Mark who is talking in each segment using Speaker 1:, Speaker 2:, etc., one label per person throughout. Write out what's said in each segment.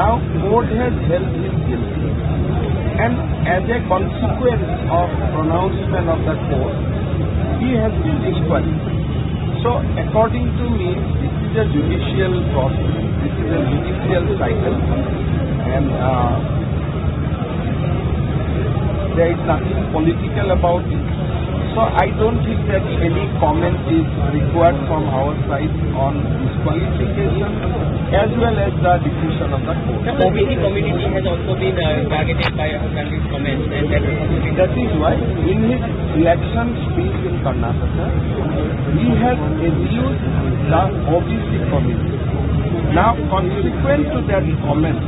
Speaker 1: Now, court has held him guilty. And as a consequence of pronouncement of the court, he has been disqualified. So, according to me, this is a judicial process. This is a judicial cycle. And uh, there is nothing political about it. So I don't think that any comment is required from our side on disqualification as well as the decision of the court.
Speaker 2: The OBC community has also been uh, targeted by Gandhi's comments and that, is
Speaker 1: that is why in his election speech in Karnataka, he has abused the OBC community. Now, consequent to that comment,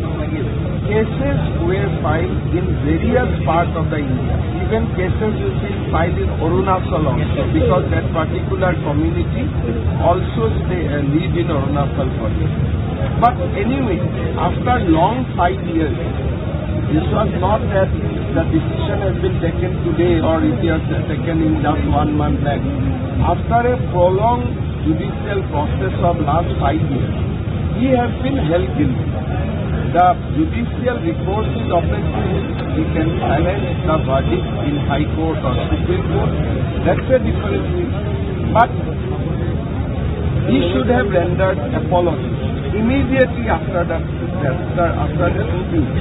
Speaker 1: cases were filed in various parts of the India. Even cases will be filed in Arunachal also because that particular community also stay, uh, live in Arunachal Pradesh. But anyway, after long five years, this was not that the decision has been taken today or it was taken in just one month back. After a prolonged judicial process of last five years, he has been held guilty. The judicial recourse is obviously he can challenge the verdict in High Court or Supreme Court. That's a different thing. But he should have rendered apology immediately after the after, after the dispute.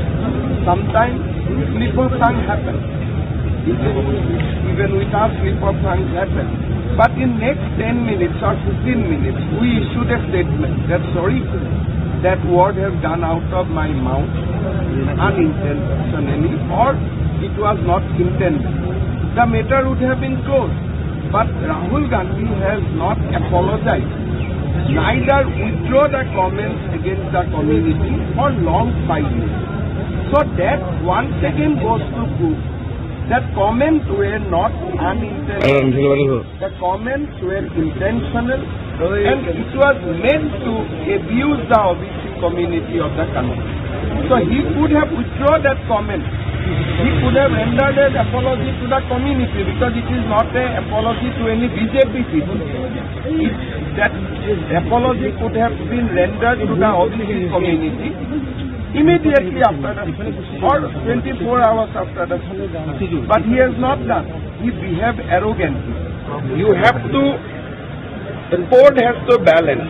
Speaker 1: Sometimes slip of tongue happens. Even, even with us slip of tongue happen. But in next 10 minutes or 15 minutes, we issued a statement that sorry, that word has gone out of my mouth unintentionally or it was not intended. The matter would have been closed. But Rahul Gandhi has not apologized neither withdraw the comments against the community for long five years. So that once again goes to prove that comments were not unintentional. The comments were intentional and it was meant to abuse the OBC community of the country. So he could have withdrawn that comment. He could have rendered an apology to the community because it is not an apology to any BJP people. It, that apology could have been rendered to the OBC community immediately after the or 24 hours after the but he has not done. He behaved arrogantly. You have to, the court has to balance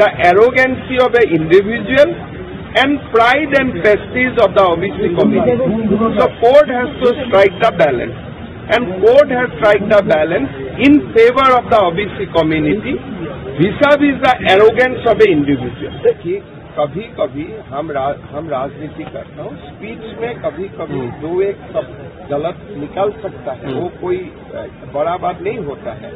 Speaker 1: the arrogancy of an individual and pride and prestige of the OBC community. So court has to strike the balance. And court has strike the balance in favor of the OBC community vis-a-vis the arrogance of an individual. कभी कभी हम रा, हम राजनीति करता हूँ speech में कभी कभी दो एक सब गलत निकल सकता है वो कोई बड़ा बात नहीं होता है।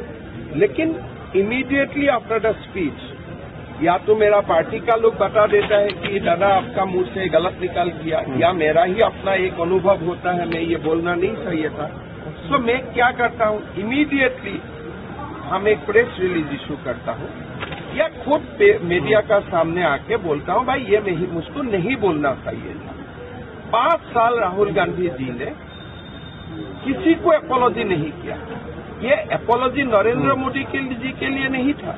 Speaker 1: लेकिन इमीडिएटली आफ्टर द स्पीच या तो मेरा पार्टी का लोग बता देता है कि दादा आपका मुँह से गलत निकल गया या मेरा ही अपना एक अनुभव होता है मैं ये बोलना नहीं चाहिए था। सो so, मैं क्या करता हूँ इमीडिएटली हम एक प्रेस रिलीज़ इशू करता हूँ। या खुद मीडिया का सामने आके बोलता हूँ भाई ये नहीं मुझको नहीं बोलना चाहिए था। पाँच साल राहुल गांधी जी ने किसी को अपोलॉजी नहीं किया। ये अपोलॉजी नरेंद्र मोदी के जी के लिए नहीं था।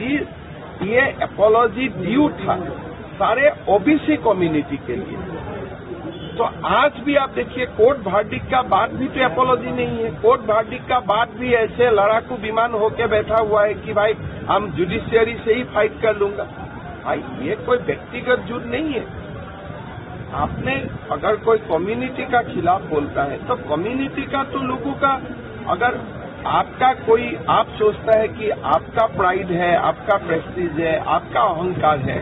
Speaker 1: ये- अपोलॉजी ड्यू था सारे ओबीसी कम्युनिटी के लिए। तो आज भी आप देखिए, कोर्ट भार्डिक का बाद भी तो अपोलॉजी नहीं है। कोर्ट भार्डिक का बाद भी ऐसे लड़ाकू विमान होके बैठा हुआ है कि भाई, हम जुडिशियरी से ही फाइट कर लूँगा। भाई, ये कोई व्यक्तिगत जुड़ नहीं है। आपने अगर कोई कम्युनिटी का खिलाफ बोलता है तो कम्युनिटी का तो लोगों का, अगर आपका कोई, आप सोचता है कि आपका प्राइड है, आपका प्रेस्टीज है, आपका अहंकार है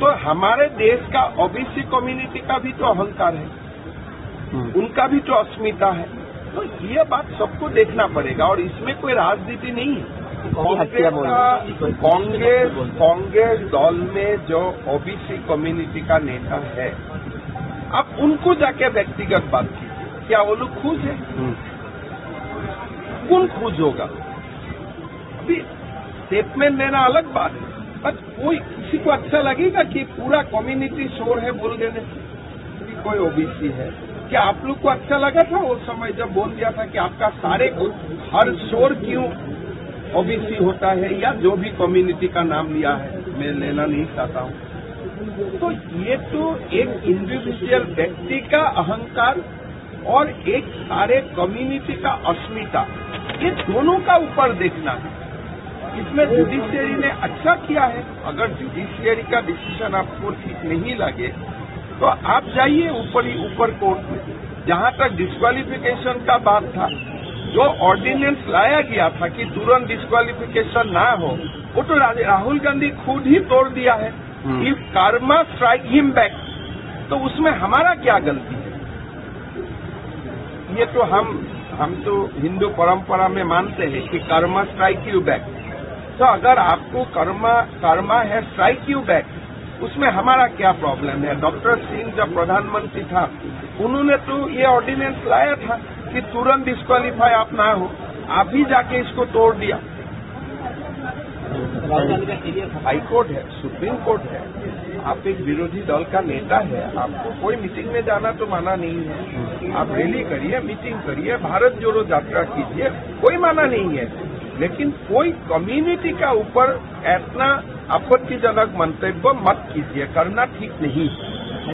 Speaker 1: तो हमारे देश का ओबीसी कम्युनिटी का भी तो अहंकार है। उनका भी तो अस्मिता है। तो ये बात सबको देखना पड़ेगा और इसमें कोई राजनीति नहीं है। कांग्रेस कांग्रेस कांग्रेस दल में जो ओबीसी कम्युनिटी का नेता है आप उनको जाके व्यक्तिगत बात कीजिए। क्या वो लोग खुश है? कौन खुश होगा? अभी स्टेटमेंट देना अलग बात है। पर कोई किसी को अच्छा लगेगा कि पूरा कम्युनिटी शोर है, बोल देने कि कोई ओबीसी है। क्या आप लोग को अच्छा लगा था उस समय जब बोल दिया था कि आपका सारे हर शोर क्यों ओबीसी होता है या जो भी कम्युनिटी का नाम लिया है? मैं लेना नहीं चाहता हूँ। तो ये तो एक इंडिविजुअल व्यक्ति का अहंकार और एक सारे कम्युनिटी का अस्मिता, ये दोनों का ऊपर देखना है। इसमें जुडिशियरी ने अच्छा किया है। अगर जुडिशियरी का डिसीज़न आपको ठीक नहीं लगे तो आप जाइए ऊपर ही ऊपर कोर्ट में जहाँ तक डिस्कालिफिकेशन का बात था। जो ऑर्डिनेंस लाया गया था कि तुरंत डिस्कालिफिकेशन ना हो वो तो राहुल गांधी खुद ही तोड़ दिया है। If karma strike him back तो उसमें हमारा क्या गलती है? ये तो हम हम तो हिंदू परंपरा में मानते हैं कि कर्मा स्ट्राइक यू बैक तो अगर आपको कर्मा कर्मा है स्ट्राइक यू बैक उसमें हमारा क्या प्रॉब्लम है? डॉक्टर सिंह जब प्रधानमंत्री था, उन्होंने तो ये ऑर्डिनेंस लाया था कि तुरंत डिस्कालीफाई आप ना हो। आप ही जाके इसको तोड़ दिया। हाई कोर्ट है सुप्रीम कोर्ट है। आप एक विरोधी दल का नेता है, आपको कोई मीटिंग में जाना तो माना नहीं है। आप रैली करिए मीटिंग करिए, भारत जोड़ो यात्रा कीजिए, कोई माना नहीं है। लेकिन कोई कम्युनिटी का ऊपर इतना आपत्तिजनक मंतव्य मत कीजिए करना ठीक नहीं। है